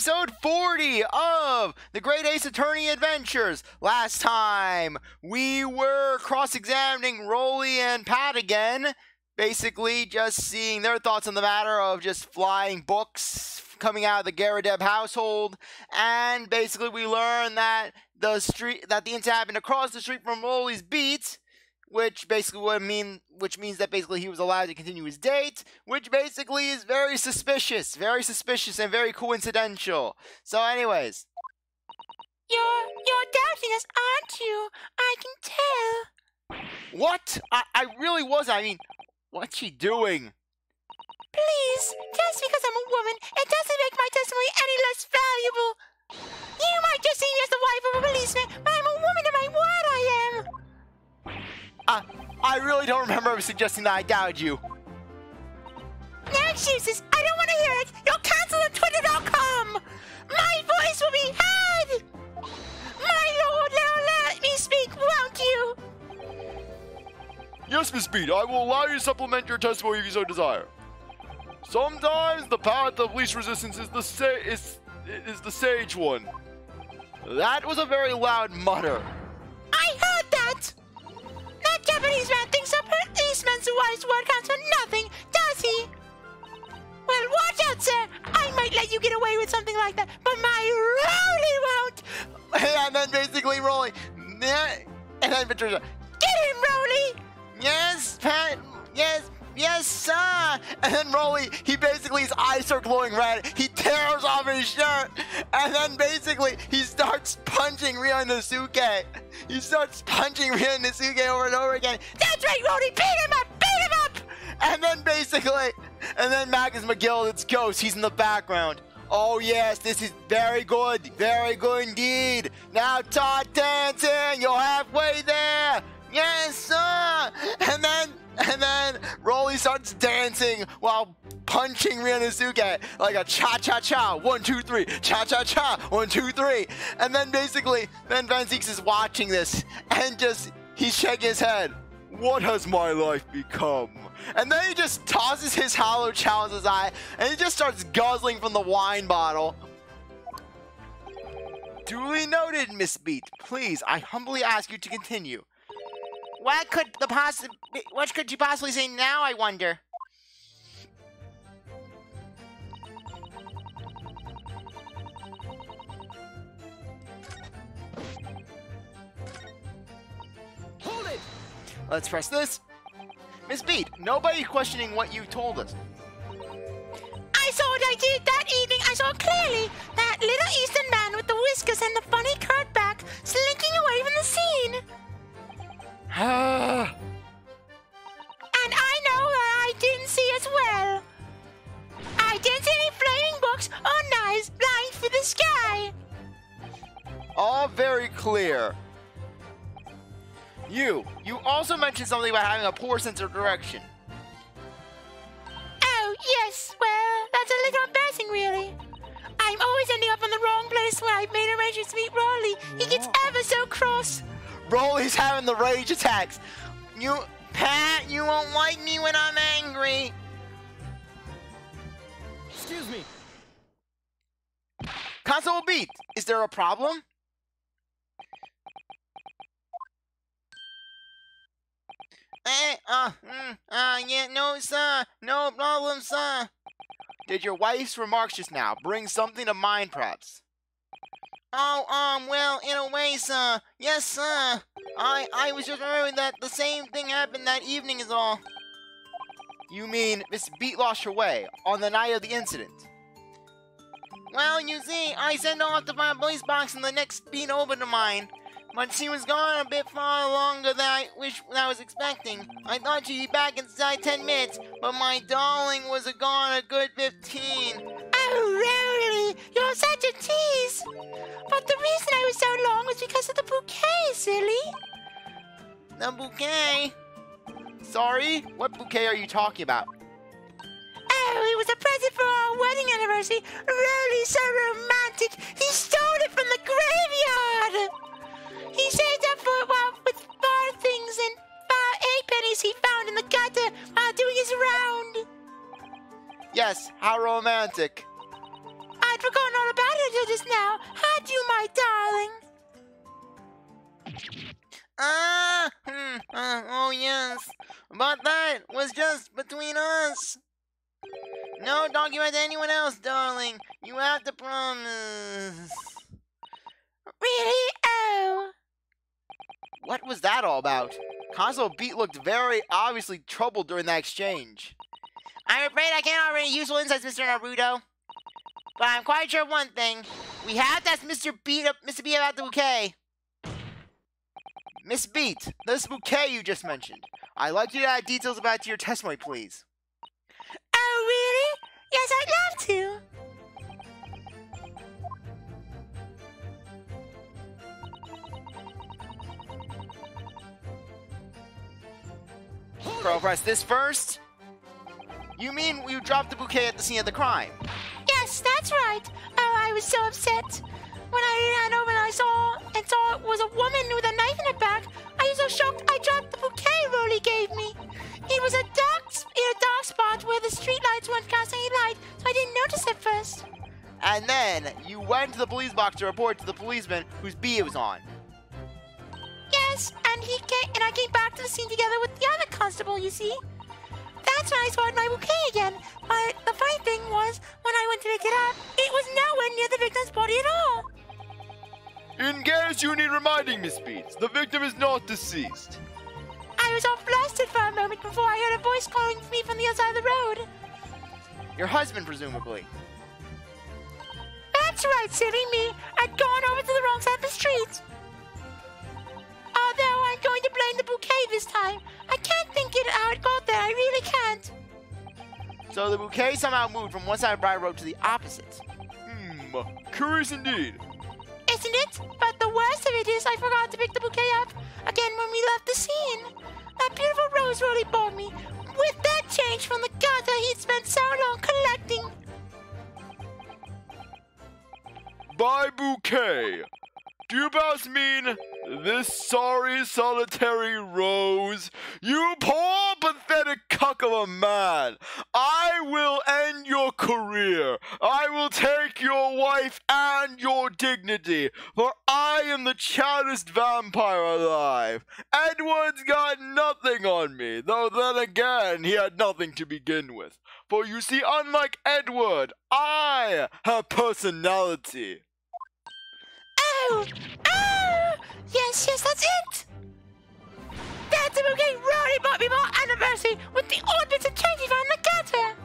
episode 40 of the Great Ace Attorney Adventures. Last time we were cross examining Roly and Pat again, basically just seeing their thoughts on the matter of just flying books coming out of the Garrideb household, and basically we learned that the street that the incident happened across the street from Roly's beat which basically would mean which means that basically he was allowed to continue his date, which basically is very suspicious, very suspicious and very coincidental. So anyways. You're you're doubting us, aren't you? I can tell. What? I, I really was. I mean, what's she doing? Please, just because I'm a woman, it doesn't make my testimony any less valuable. You might just see me as the wife of a policeman, but I'm a woman no my am. Uh, I really don't remember ever suggesting that I doubted you. No excuses. I don't want to hear it. You'll cancel on Twitter.com. My voice will be heard. My lord, now let me speak, won't you? Yes, Miss Beat, I will allow you to supplement your testimony if you so desire. Sometimes the path of least resistance is the sa- is, is the sage one. That was a very loud mutter. I heard that. That Japanese man thinks a policeman's wise word counts for nothing, does he? Well, watch out, sir. I might let you get away with something like that, but my Roly won't. and then basically Roly, and then Patricia, get him, Roly. Yes, Pat. Yes, yes, sir. And then Roly, he basically his eyes are glowing red. He tears off his shirt, and then basically he starts punching Ryunosuke. He starts punching Ryunosuke over and over again. That's right, Roly. Beat him up. Beat him up. And then basically, and then Magus McGill, it's Ghost. He's in the background. Oh yes, this is very good, very good indeed. Now Todd dancing, you're halfway there. Yes, sir. And then and then Roly starts dancing while punching Ryunosuke like a cha cha cha, one, two, three, cha cha cha, one, two, three. And then basically, then Van Zieks is watching this and just, he's shaking his head. What has my life become? And then he just tosses his hollow chalice his eye and he just starts guzzling from the wine bottle. Duly noted, Miss Beat. Please, I humbly ask you to continue. What could the possi- What could you possibly say now? I wonder. Hold it! Let's press this. Miss Beat, nobody questioning what you told us. I saw what I did that evening. I saw clearly that little Eastern man with the whiskers and the funny curved back slinking away from the scene. Ah. and I know that I didn't see as well. I didn't see any flaming books or knives flying through the sky. All very clear. You, you also mentioned something about having a poor sense of direction. Oh, yes, well, that's a little embarrassing, really. I'm always ending up in the wrong place when I've made arrangements to meet Roly. He gets ever so cross. Roly's having the rage attacks. You, Pat, you won't like me when I'm angry. Excuse me. Constable Beat, is there a problem? Eh, uh, mm, uh, yeah, no, sir. No problem, sir. Did your wife's remarks just now bring something to mind, perhaps? Oh, um, well, in a way, sir. Yes, sir. I, I was just remembering that the same thing happened that evening is all. You mean Miss Beat lost her way on the night of the incident? Well, you see, I sent off to find a police box in the next beat over to mine. But she was gone a bit far longer than I wish than I was expecting. I thought she'd be back inside 10 minutes, but my darling was gone a good 15. Reason I was so long was because of the bouquet, silly. The bouquet? Sorry? What bouquet are you talking about? Oh, it was a present for our wedding anniversary. Roly's so romantic. He stole it from the graveyard. He saved up for it while with bar things and bar eight pennies he found in the gutter while doing his round. Yes, how romantic. I'd forgotten all about it until just now. Had you, my darling? Ah, hmm, uh, oh yes. But that was just between us. No don't talking about anyone else, darling. You have to promise. Really? Oh. What was that all about? Console Beat looked very obviously troubled during that exchange. I'm afraid I can't offer any useful insights, Mr. Naruhodo. But I'm quite sure of one thing. We have to ask Mr. Beat, up Mr. Beat about the bouquet. Miss Beat, this bouquet you just mentioned. I'd like you to add details about it to your testimony, please. Oh, really? Yes, I'd love to. Girl, press this first. You mean you dropped the bouquet at the scene of the crime? Yes, that's right. Oh, I was so upset. When I ran over and I saw and saw it was a woman with a knife in her back, I was so shocked I dropped the bouquet Roly gave me. It was a dark, in a dark spot where the streetlights weren't casting any light, so I didn't notice at first. And then you went to the police box to report to the policeman whose bee it was on. Yes, and he came, and I came back to the scene together with the other constable. You see, that's when I spotted my bouquet again. But the funny thing was, when I went to pick it up, it was nowhere near the victim's body at all. In case you need reminding, Miss Beats, the victim is not deceased. I was all flustered for a moment before I heard a voice calling to me from the other side of the road. Your husband, presumably. That's right, silly me. I'd gone over to the wrong side of the street. Although I'm going to blame the bouquet this time. I can't think it how it got there. I Roly can't. So the bouquet somehow moved from one side of Briar Road to the opposite. Hmm, curious indeed. Isn't it? But the worst of it is I forgot to pick the bouquet up again when we left the scene. That beautiful rose really bought me. With that change from the gutter he'd spent so long collecting. By bouquet, do you perhaps mean this sorry solitary rose? You poor pathetic cuck of a man! I will end your career. I will take your wife and your dignity, for I am the chattest vampire alive. Edward's got nothing on me, though then again he had nothing to begin with. For you see, unlike Edward, I have personality. Oh! Yes, yes, that's it! That's the bouquet Roly bought me for our anniversary with the odd bits of change he found in the gutter.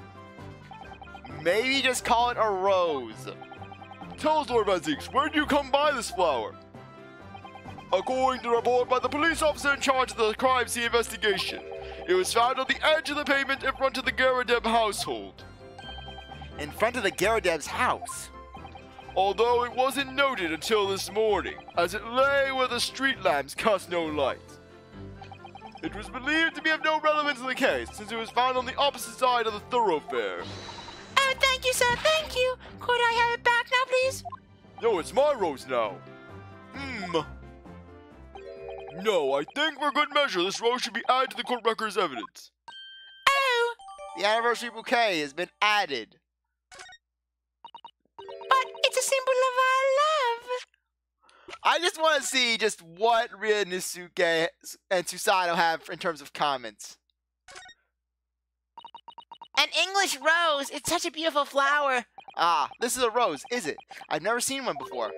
Maybe just call it a rose. Tell us, Lord Mazix, where did you come by this flower? According to the report by the police officer in charge of the crime scene investigation, it was found on the edge of the pavement in front of the Garrideb household. In front of the Garrideb's house. Although it wasn't noted until this morning, as it lay where the street lamps cast no light. It was believed to be of no relevance in the case, since it was found on the opposite side of the thoroughfare. Oh, thank you, sir, thank you. Could I have it back now, please? No, it's my rose now. Hmm. No, I think for good measure, this rose should be added to the court record's evidence. Oh, The anniversary bouquet has been added. It's a symbol of our love. I just want to see just what Ryunosuke and Susato have in terms of comments. An English rose! It's such a beautiful flower! Ah, this is a rose, is it? I've never seen one before.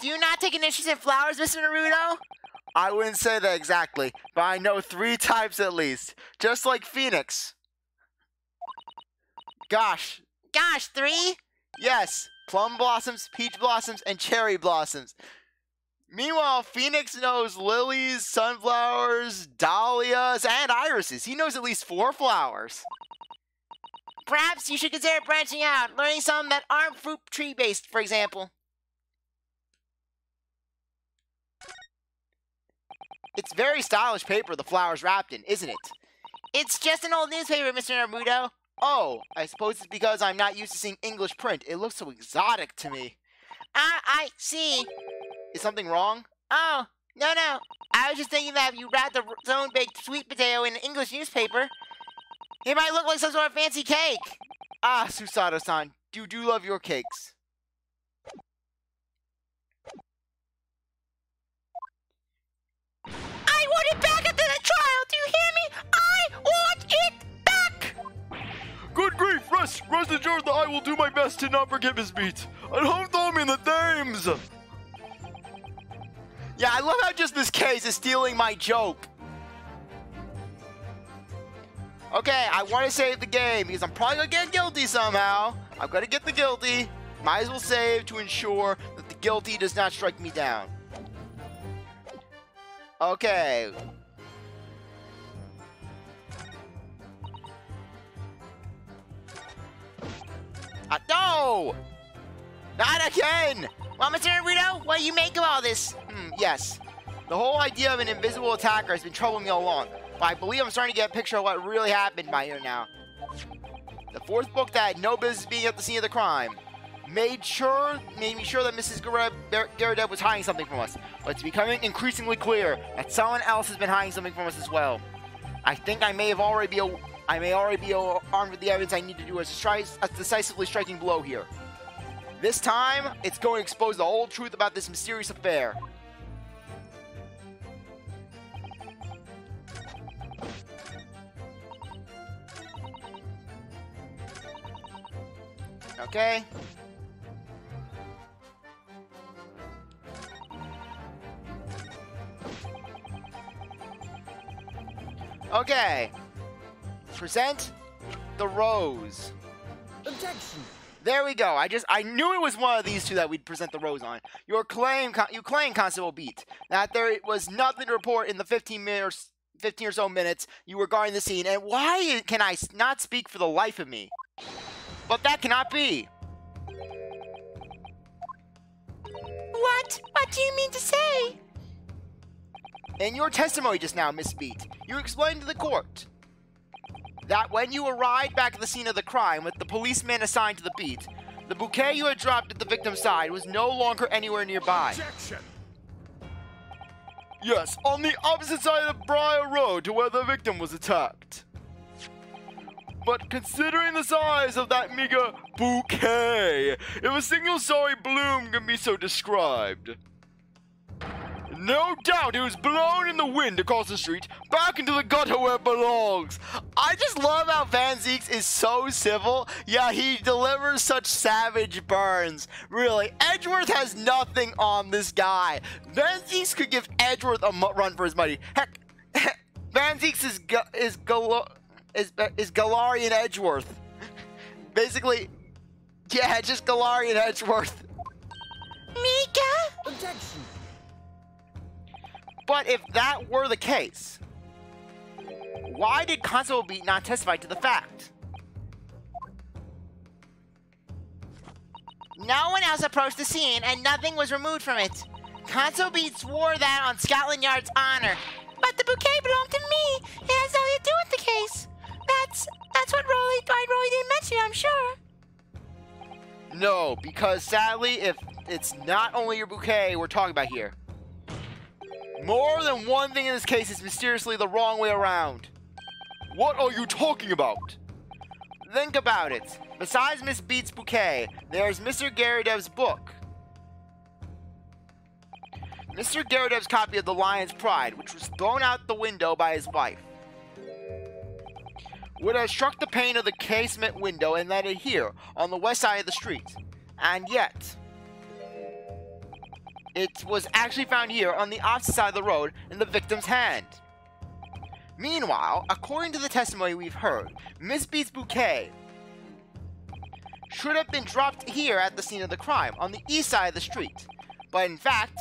Do you not take an interest in flowers, Mr. Naruhodo? I wouldn't say that exactly, but I know three types at least. Just like Phoenix. Gosh. Gosh, three? Yes, plum blossoms, peach blossoms, and cherry blossoms. Meanwhile, Phoenix knows lilies, sunflowers, dahlias, and irises. He knows at least four flowers. Perhaps you should consider branching out, learning some that aren't fruit tree based, for example. It's very stylish paper the flowers wrapped in, isn't it? It's just an old newspaper, Mr. Naruhodo. Oh, I suppose it's because I'm not used to seeing English print. It looks so exotic to me. Ah, I see. Is something wrong? Oh, no, no. I was just thinking that if you wrapped a zone baked sweet potato in an English newspaper, it might look like some sort of fancy cake. Ah, Susato san, you do love your cakes. Rest, assured that I will do my best to not forget Miss Beat. And don't throw me in the names. Yeah, I love how just this case is stealing my joke. Okay, I want to save the game because I'm probably gonna get guilty somehow. I'm gonna get the guilty. Might as well save to ensure that the guilty does not strike me down. Okay. Uh, no! Not again! Well, Mr. Naruhodo, what do you make of all this? Hmm, yes. The whole idea of an invisible attacker has been troubling me all along, but I believe I'm starting to get a picture of what really happened by here now. The fourth book that had no business being at the scene of the crime made sure made me sure that Mrs. Garrett was hiding something from us, but it's becoming increasingly clear that someone else has been hiding something from us as well. I think I may have already be I may already be armed with the evidence I need to do a, a decisively striking blow here. This time, it's going to expose the whole truth about this mysterious affair. Okay. Okay. Present the rose. Objection. There we go. I just I knew it was one of these two that we'd present the rose on. Your claim you claim Constable Beat that there was nothing to report in the 15 minutes 15 or so minutes you were guarding the scene and why can I not speak for the life of me? But that cannot be. What? What do you mean to say? In your testimony just now, Miss Beat, you explained to the court that when you arrived back at the scene of the crime with the policeman assigned to the beat, the bouquet you had dropped at the victim's side was no longer anywhere nearby. Objection. Yes, on the opposite side of the Briar Road to where the victim was attacked. But considering the size of that meager bouquet, if a single sorry bloom can be so described, no doubt it was blown in the wind across the street, back into the gutter where it belongs. I just love how Van Zieks is so civil, yeah, he delivers such savage burns. Really, Edgeworth has nothing on this guy. Van Zieks could give Edgeworth a run for his money. Heck, Van Zieks is is Gal is is Galarian Edgeworth. Basically, yeah, just Galarian Edgeworth. Mika? Objection. But if that were the case, why did Constable Beat not testify to the fact? No one else approached the scene and nothing was removed from it. Constable Beat swore that on Scotland Yard's honor. But the bouquet belonged to me. It has nothing to do with the case. That's that's what Roly why Roly didn't mention, I'm sure. No, because sadly, if it's not only your bouquet we're talking about here, more than one thing in this case is mysteriously the wrong way around. What are you talking about? Think about it. Besides Miss Beat's bouquet, there's Mr. Garrideb's book. Mr. Garrideb's copy of The Lion's Pride, which was thrown out the window by his wife, would have struck the pane of the casement window and landed here, on the west side of the street. And yet, it was actually found here on the opposite side of the road in the victim's hand. Meanwhile, according to the testimony we've heard, Miss B's bouquet should have been dropped here at the scene of the crime, on the east side of the street. But in fact,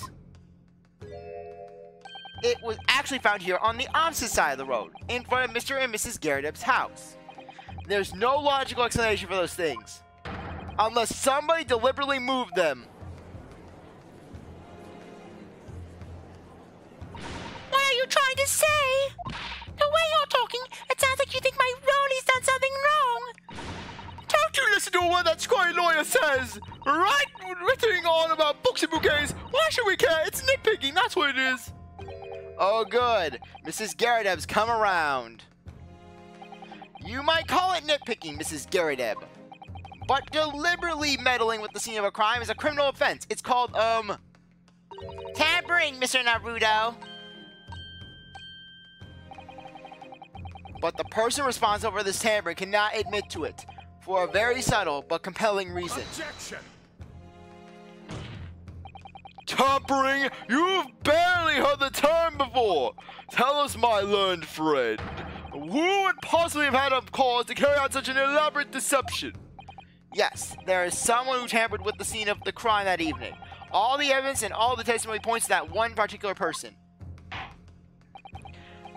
it was actually found here on the opposite side of the road, in front of Mr. and Mrs. Garrideb's house. There's no logical explanation for those things. Unless somebody deliberately moved them. To say? The way you're talking, it sounds like you think my Roly's done something wrong. Don't you listen to what that scrawny lawyer says? Right? Writing on about books and bouquets. Why should we care? It's nitpicking, that's what it is. Oh, good. Mrs. Garrideb's come around. You might call it nitpicking, Mrs. Garydeb. But deliberately meddling with the scene of a crime is a criminal offense. It's called, um... Tampering, Mr. Naruhodo. But the person responsible for this tampering cannot admit to it for a very subtle but compelling reason. Objection! Tampering? You've barely heard the term before! Tell us, my learned friend, who would possibly have had a cause to carry out such an elaborate deception? Yes, there is someone who tampered with the scene of the crime that evening. All the evidence and all the testimony points to that one particular person.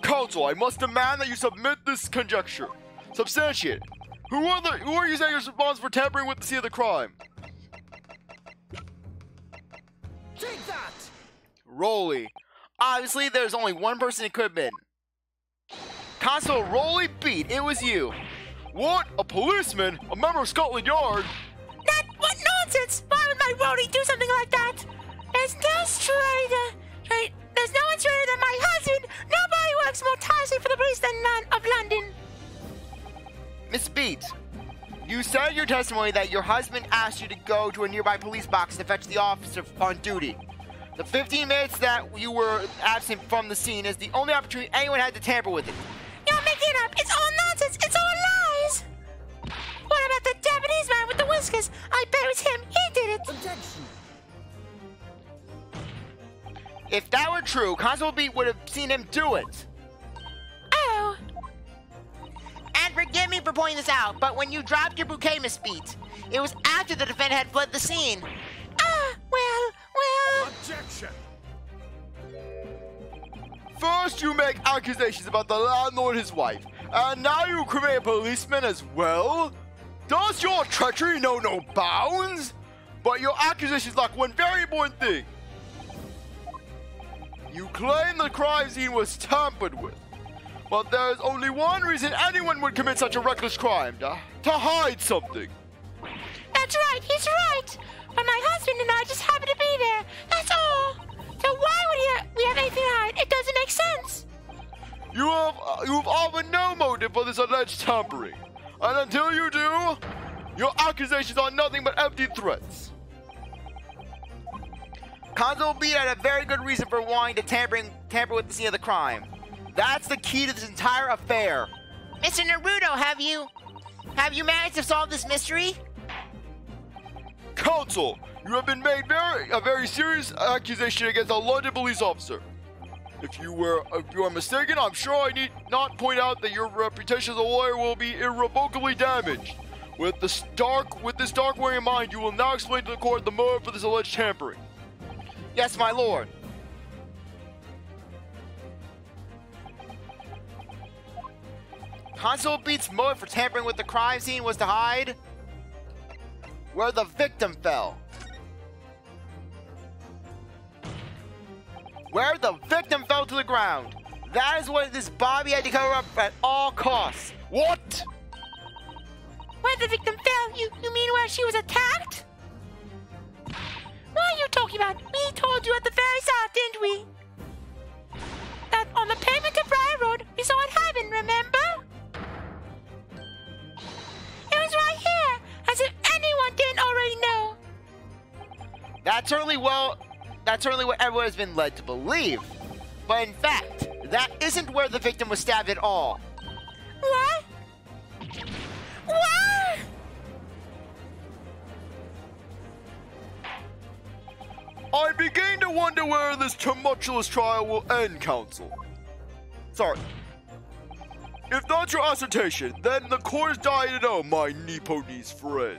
Counsel, I must demand that you submit this conjecture. Substantiate. it. Who are the who are you saying is responsible for tampering with the scene of the crime? Take that! Roly. Obviously, there's only one person it could have been. Constable Roly Beat, it was you. What? A policeman? A member of Scotland Yard? That what nonsense! Why would my roadie do something like that? There's no straighter. Right? There's no one straighter than my husband. Nobody works more tirelessly for the police than none of London. Miss Beat, you said in your testimony that your husband asked you to go to a nearby police box to fetch the officer on duty. The 15 minutes that you were absent from the scene is the only opportunity anyone had to tamper with it. You're making it up. It's all nonsense. It's all lies. What about the Japanese man with the whiskers? I bet it was him. He did it. Objection! If that were true, Constable Beat would have seen him do it. And forgive me for pointing this out, but when you dropped your bouquet, Miss Beat, it was after the defendant had fled the scene. Ah, well, well. Objection! First you make accusations about the landlord and his wife, and now you criminate a policeman as well? Does your treachery know no bounds? But your accusations lack one very important thing. You claim the crime scene was tampered with. But there is only one reason anyone would commit such a reckless crime to, to hide something. That's right. He's right. But my husband and I just happened to be there. That's all. So why would he, we have anything to hide? It doesn't make sense. You have uh, you have offered no motive for this alleged tampering, and until you do, your accusations are nothing but empty threats. Constable Beat had a very good reason for wanting to tampering, tamper with the scene of the crime. That's the key to this entire affair. Mr. Naruhodo, have you have you managed to solve this mystery? Counsel, you have been made very a very serious accusation against a London police officer. If you were if you are mistaken, I'm sure I need not point out that your reputation as a lawyer will be irrevocably damaged. With this dark with this dark worry in mind, you will now explain to the court the motive for this alleged tampering. Yes, my lord. Constable Beat's motive for tampering with the crime scene was to hide where the victim fell. Where the victim fell to the ground. That is what this Bobby had to cover up at all costs. What? Where the victim fell? You you mean where she was attacked? What are you talking about? We told you at the very start, didn't we? That on the pavement of Briar Road, we saw it happen, remember? Didn't already know. That's certainly well that's certainly what everyone has been led to believe. But in fact, that isn't where the victim was stabbed at all. What? What? I begin to wonder where this tumultuous trial will end, Counsel. Sorry. If that's your assertion, then the court is dying to know, my Nipponese friend.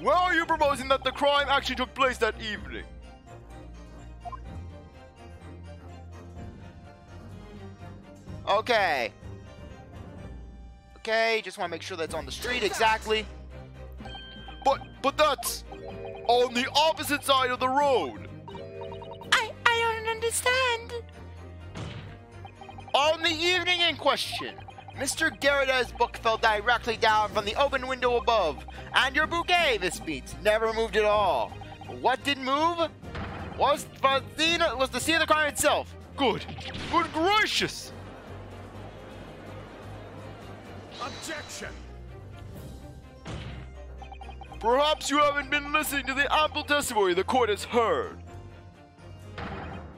Where are you proposing that the crime actually took place that evening? Okay. Okay, just want to make sure that's on the street exactly. But but that's on the opposite side of the road. I I don't understand. On the evening in question, Mr. Garrideb's book fell directly down from the open window above, and your bouquet, Miss Beats, never moved at all. What did move? Was the scene, was the scene of the crime itself. Good. Good gracious! Objection! Perhaps you haven't been listening to the ample testimony the court has heard.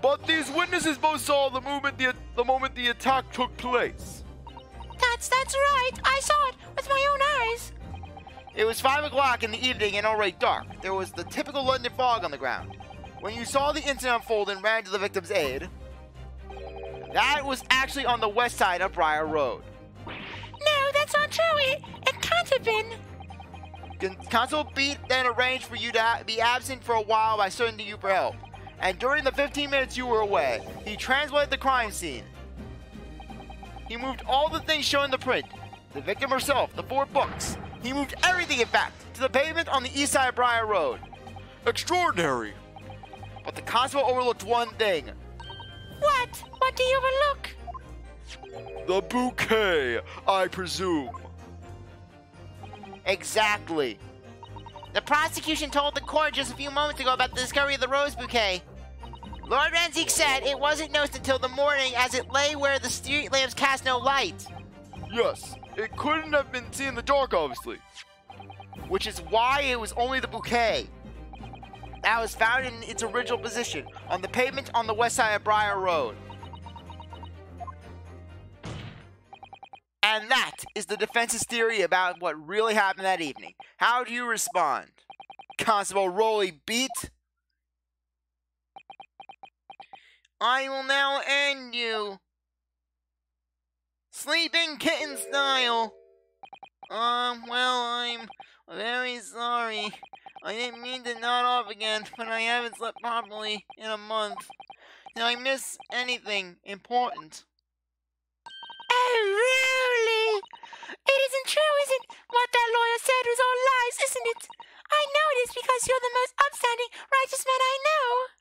But these witnesses both saw the movement the, the moment the attack took place. That's that's right. I saw it with my own eyes. It was 5 o'clock in the evening and already dark. There was the typical London fog on the ground. When you saw the incident unfold and ran to the victim's aid, that was actually on the west side of Briar Road. No, that's not true. It, it can't have been. Con- Constable Beat then arranged for you to be absent for a while by sending you for help. And during the 15 minutes you were away, he translated the crime scene. He moved all the things shown in the print the victim herself, the four books. He moved everything, in fact, to the pavement on the east side of Briar Road. Extraordinary! But the constable overlooked one thing What? What do you overlook? The bouquet, I presume. exactly. The prosecution told the court just a few moments ago about the discovery of the rose bouquet. Lord Renzik said it wasn't noticed until the morning as it lay where the street lamps cast no light. Yes, it couldn't have been seen in the dark, obviously. which is why it was only the bouquet that was found in its original position on the pavement on the west side of Briar Road. And that is the defense's theory about what really happened that evening. How do you respond? Constable Roly beat. I will now end you. Sleeping kitten style. Um, well, I'm very sorry. I didn't mean to nod off again, but I haven't slept properly in a month. Did I miss anything important? Oh, really? It isn't true, is it? What that lawyer said was all lies, isn't it? I know it is because you're the most upstanding, righteous man I know.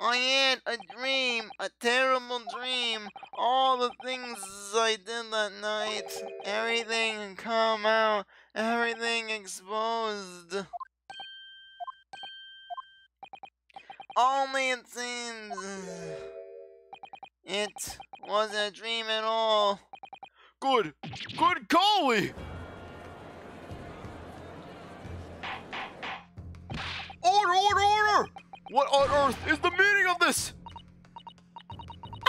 I had a dream, a terrible dream. All the things I did that night, everything come out, everything exposed. Only it seems it wasn't a dream at all. Good, good golly! Order, order, order! What on earth is the meaning of this?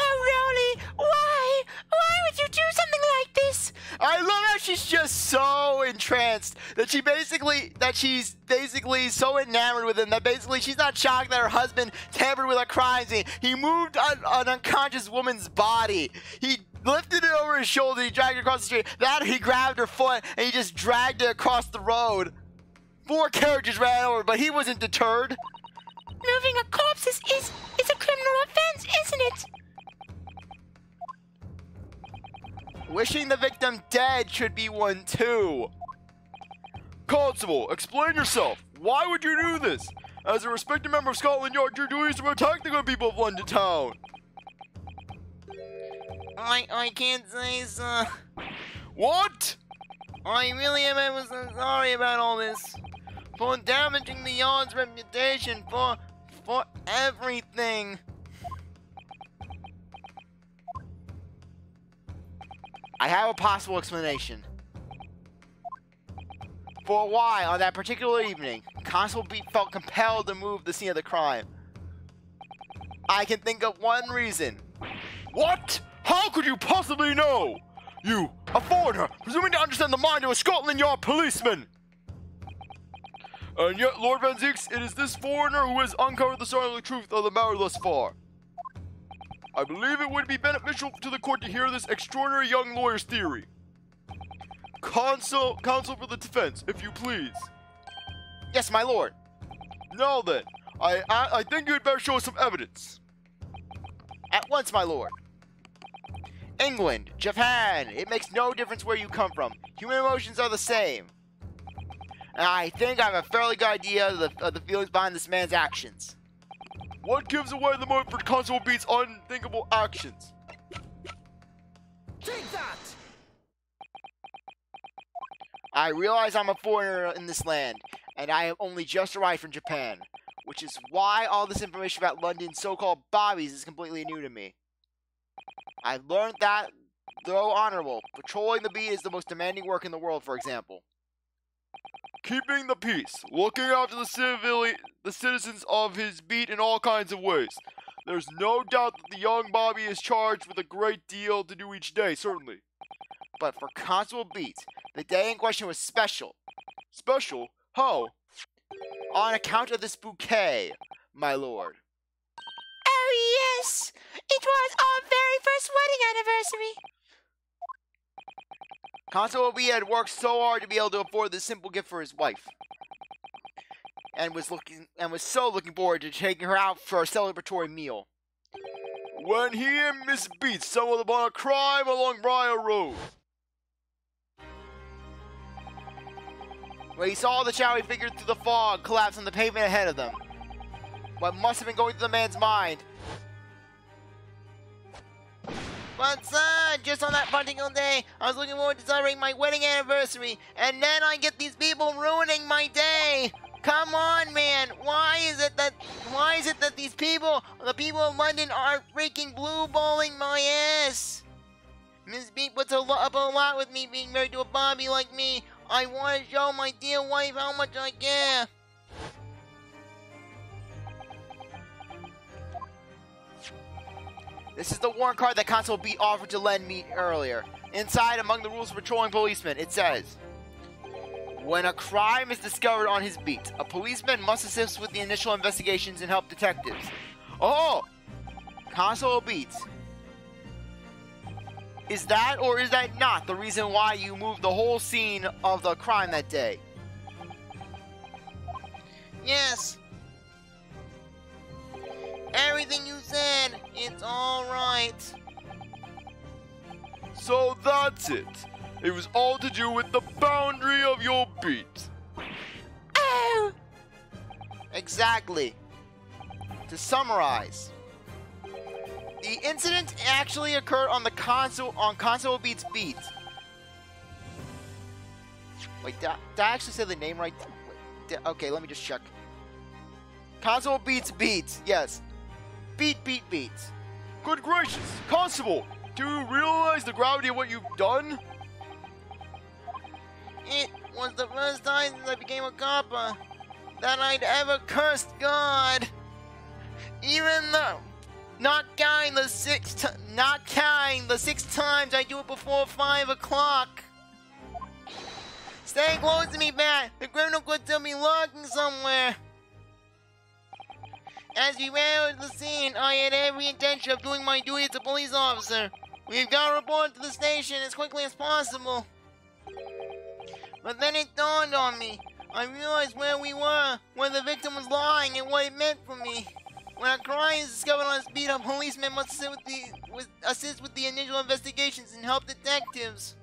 Oh, Roly, why? Why would you do something like this? I love how she's just so entranced that she basically that she's basically so enamored with him that basically she's not shocked that her husband tampered with a crime scene. He moved an, an unconscious woman's body. He lifted it over his shoulder. He dragged it across the street. That he grabbed her foot and he just dragged it across the road. Four carriages ran over, but he wasn't deterred. Moving a corpse is, is, is a criminal offense, isn't it? Wishing the victim dead should be one too. Constable, explain yourself. Why would you do this? As a respected member of Scotland Yard, your duty is to protect the good people of London Town. I I can't say so. What? I really am ever so sorry about all this. For damaging the yard's reputation, for for everything. I have a possible explanation. For why, on that particular evening, Constable Beat felt compelled to move the scene of the crime. I can think of one reason. What? How could you possibly know? You, a foreigner, presuming to understand the mind of a Scotland Yard policeman. And yet, Lord Van Zieks, it is this foreigner who has uncovered the startling truth of the matter thus far. I believe it would be beneficial to the court to hear this extraordinary young lawyer's theory. Counsel, counsel for the defense, if you please. Yes, my lord. Now then, I, I, I think you had better show us some evidence. At once, my lord. England, Japan, it makes no difference where you come from. Human emotions are the same. And I think I have a fairly good idea of the, of the feelings behind this man's actions. What gives away the motive for Constable Beat's unthinkable actions? Take that! I realize I'm a foreigner in this land, and I have only just arrived from Japan, which is why all this information about London's so-called bobbies is completely new to me. I learned that, though honorable, patrolling the beat is the most demanding work in the world, for example. Keeping the peace, looking after the civili- the citizens of his beat in all kinds of ways. There's no doubt that the young Bobby is charged with a great deal to do each day, certainly. But for Constable Beat, the day in question was special. Special? How? On account of this bouquet, my lord. Oh, yes! It was our very first wedding anniversary! B had worked so hard to be able to afford this simple gift for his wife. And was looking and was so looking forward to taking her out for a celebratory meal. When he and Miss Beats stumbled upon a crime along Briar Road. When he saw the shadowy figure through the fog collapse on the pavement ahead of them. What must have been going through the man's mind? But sir, just on that particular day, I was looking forward to celebrating my wedding anniversary, and then I get these people ruining my day. Come on, man. Why is it that why is it that these people, the people of London, are freaking blue balling my ass? Miss Beat puts a up a lot with me being married to a Bobby like me. I want to show my dear wife how much I care. This is the warrant card that Constable Beat offered to lend me earlier. Inside, among the rules of patrolling policemen, it says When a crime is discovered on his beat, a policeman must assist with the initial investigations and help detectives. Oh! Constable Beats. Is that or is that not the reason why you moved the whole scene of the crime that day? Yes. Everything you said, it's alright. So that's it. It was all to do with the boundary of your beat. Oh! Exactly. To summarize, the incident actually occurred on the console on console Beats beat. Wait, did I, did I actually say the name right? Wait, did- okay, let me just check. Console Beats beat. Yes. Beat beat beat. Good gracious, Constable! Do you realize the gravity of what you've done? It was the first time since I became a copper that I'd ever cursed God. Even though, not counting the six, t- not counting the six times I do it before five o'clock. Stay close to me, Pat. The criminal could still be lurking somewhere. As we of the scene, I had every intention of doing my duty as a police officer. We've got to report to the station as quickly as possible. But then it dawned on me. I realized where we were, where the victim was lying, and what it meant for me. When a crime is discovered on a beat, a policeman must assist with the with, assist with the initial investigations and help detectives.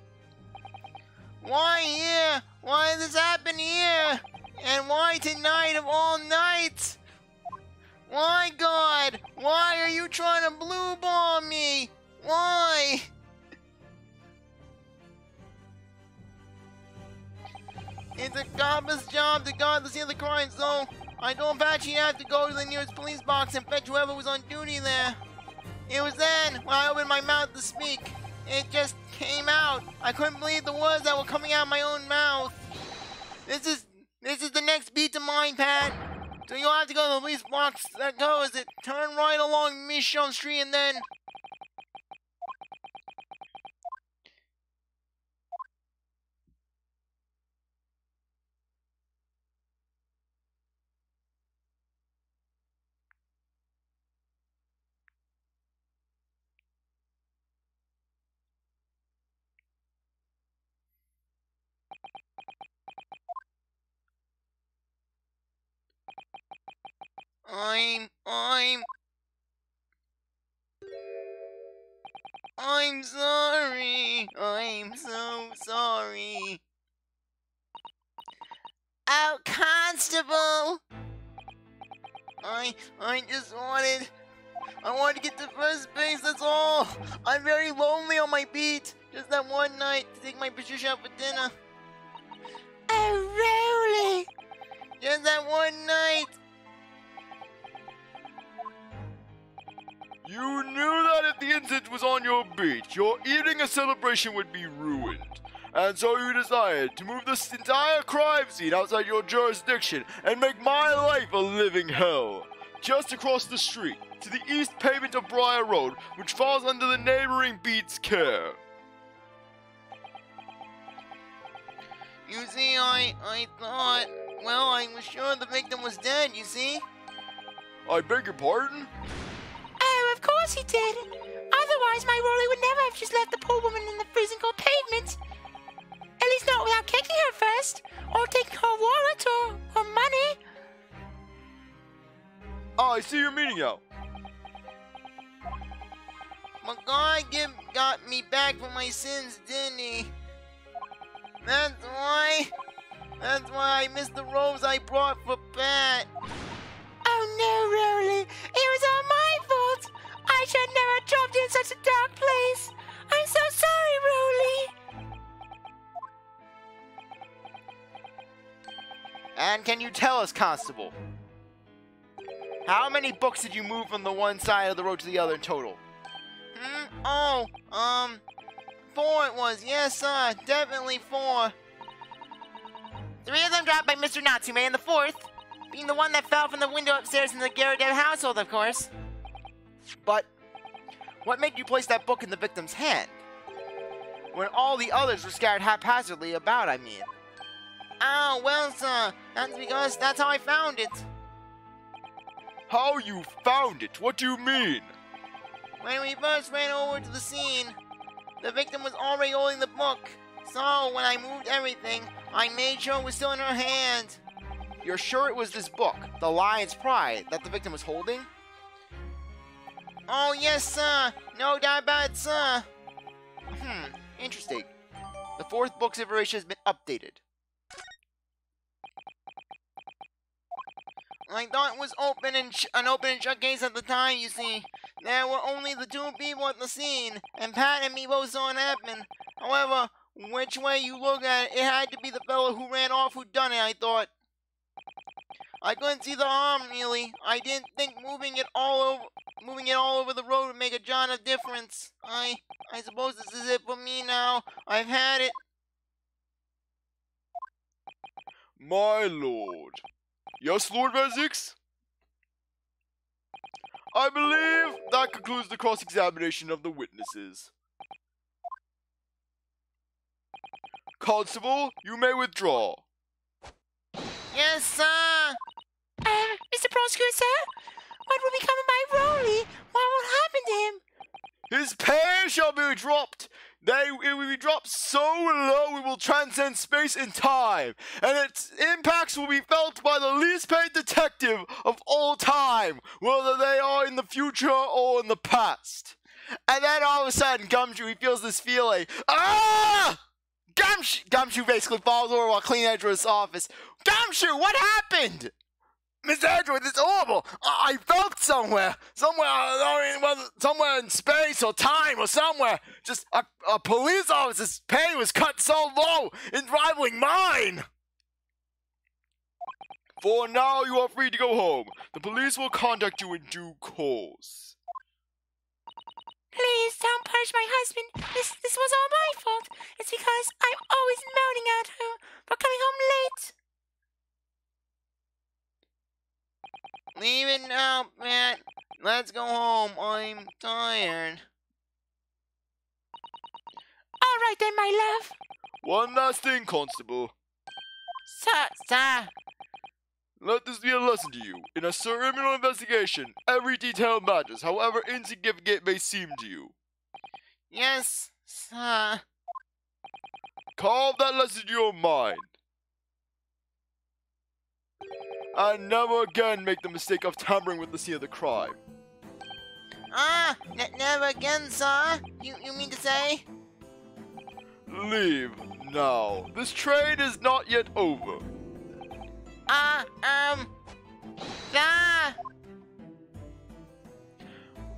Why here? Why did this happen here? And why tonight of all nights? Why, God? Why are you trying to blue ball me? Why? It's a cop's job to guard the the crime, zone. I Patchy I have to go to the nearest police box and fetch whoever was on duty there. It was then, when I opened my mouth to speak, it just came out. I couldn't believe the words that were coming out of my own mouth. This is this is the next beat to mine, Pat. So you'll have to go to the police box that goes it. Turn right along Michonne Street and then I'm I'm I'm sorry. I'm so sorry. Oh, Constable! I I just wanted I wanted to get to first base, that's all. I'm very lonely on my beat. Just that one night to take my Patricia out for dinner. Oh, really? Just that one night. You knew that if the incident was on your beat, your evening of celebration would be ruined. And so you decided to move this entire crime scene outside your jurisdiction and make my life a living hell. just across the street, to the east pavement of Briar Road, which falls under the neighboring Beats care. You see, I, I thought, well, I was sure the victim was dead, you see? I beg your pardon? Oh, course he did. Otherwise, my Roly would never have just left the poor woman in the freezing cold pavement. At least not without kicking her first, or taking her wallet or her money. Ah, I see your meaning now. My God give, got me back for my sins, didn't he? That's why. That's why I missed the robes I brought for Pat. Oh no, Roly. It I should never dropped you in such a dark place. I'm so sorry, Roly. And can you tell us, Constable? How many books did you move from the one side of the road to the other in total? Hmm? Oh, um, four it was. Yes, sir. Definitely four. Three of them dropped by Mr. Natsume, and the fourth being the one that fell from the window upstairs in the Garrideb household, of course. But what made you place that book in the victim's hand? When all the others were scattered haphazardly about, I mean. Oh, well, sir, that's because that's how I found it. How you found it? What do you mean? When we first ran over to the scene, the victim was already holding the book. So, when I moved everything, I made sure it was still in her hand. You're sure it was this book, The Lion's Pride, that the victim was holding? Oh, yes, sir. No doubt about sir. Hmm, interesting. The fourth book's information has been updated. I thought it was open and an open and shut case at the time, you see. There were only the two people at the scene, and Pat and me both saw it happen. However, which way you look at it, it had to be the fellow who ran off who done it, I thought. I couldn't see the harm, really. I didn't think moving it all over moving it all over the road would make a John of difference. I I suppose this is it for me now. I've had it. My lord. Yes, Lord Van Zieks? I believe that concludes the cross-examination of the witnesses. Constable, you may withdraw. Yes, sir. Prosecutor, sir? What will become of my Roly? What will happen to him? His pay shall be dropped. They it will be dropped so low it will transcend space and time, and its impacts will be felt by the least paid detective of all time, whether they are in the future or in the past. And then all of a sudden, Gumshoe he feels this feeling. Ah! Gumshoe, Gumshoe basically falls over while cleaning Edgeworth's office. Gumshoe, what happened? Mr. Edgeworth, it's horrible. I, I felt somewhere, somewhere, I mean, somewhere in space or time or somewhere. Just a, a police officer's pay was cut so low, in rivaling mine. For now, you are free to go home. The police will contact you in due course. Please don't punish my husband. This this was all my fault. It's because I'm always moaning at her for coming home late. Leave it now, Pat. Let's go home. I'm tired. All right then, my love. One last thing, Constable. Sir, sir. Let this be a lesson to you. In a criminal investigation, every detail matters, however insignificant it may seem to you. Yes, sir. Carve that lesson to your mind. And never again make the mistake of tampering with the scene of the crime. Ah, never again, sir. You you mean to say? Leave now. This train is not yet over. Ah, um, ah.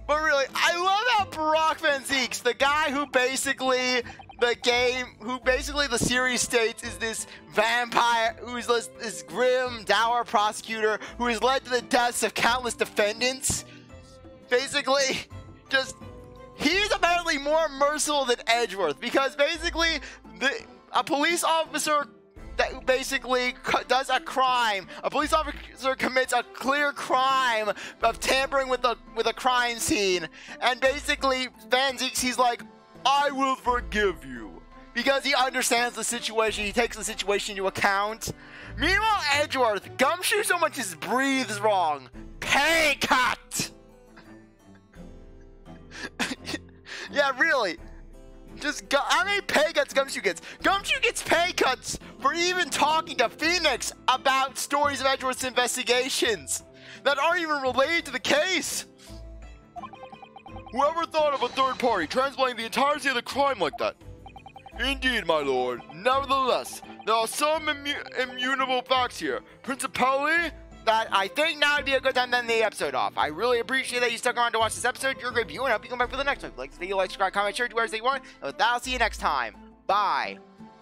But really, I love how Barok Van Zieks, the guy who basically the game, who basically the series states is this vampire who's this, this grim, dour prosecutor who has led to the deaths of countless defendants. Basically, just he's apparently more merciful than Edgeworth because basically the a police officer that basically does a crime. A police officer commits a clear crime of tampering with a with a crime scene, and basically Van he's like, I will forgive you because he understands the situation. He takes the situation into account. Meanwhile, Edgeworth, Gumshoe so much as breathes wrong. Pay cut. yeah, really. Just go- how many pay cuts Gumshoe gets? Gumshoe gets pay cuts for even talking to Phoenix about stories of Edgeworth's investigations that aren't even related to the case. Whoever thought of a third party translating the entirety of the crime like that? Indeed, my lord. Nevertheless, there are some immu- immutable facts here. Principality, That I think now would be a good time to end the episode off. I really appreciate that you stuck around to watch this episode. You're a great viewer, and I hope you come back for the next one. Like video, like, subscribe, comment, share, do whatever you want. And with that, I'll see you next time. Bye.